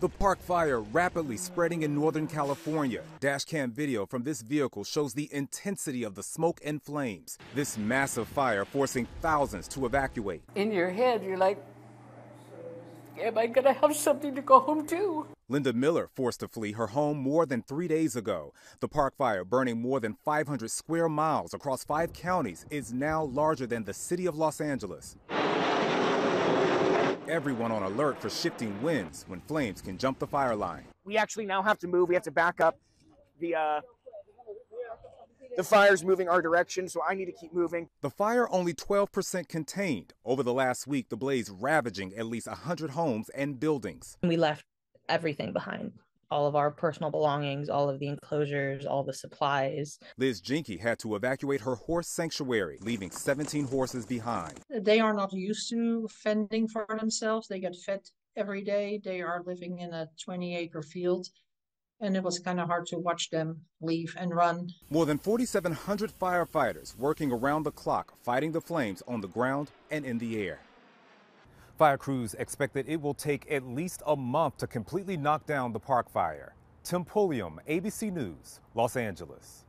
The park fire rapidly spreading in Northern California. Dashcam video from this vehicle shows the intensity of the smoke and flames. This massive fire forcing thousands to evacuate. In your head, you're like, am I gonna have something to go home to? Linda Miller forced to flee her home more than three days ago. The park fire, burning more than 500 square miles across five counties, is now larger than the city of Los Angeles everyone on alert for shifting winds when flames can jump the fire line. We actually now have to move. We have to back up. The uh, the fire's moving our direction, so I need to keep moving. The fire only 12% contained. Over the last week, the blaze ravaging at least 100 homes and buildings. We left everything behind all of our personal belongings, all of the enclosures, all the supplies. Liz Jinky had to evacuate her horse sanctuary, leaving 17 horses behind. They are not used to fending for themselves. They get fed every day. They are living in a 20 acre field. And it was kind of hard to watch them leave and run. More than 4,700 firefighters working around the clock, fighting the flames on the ground and in the air. Fire crews expect that it will take at least a month to completely knock down the park fire. Tim Pulliam, ABC News, Los Angeles.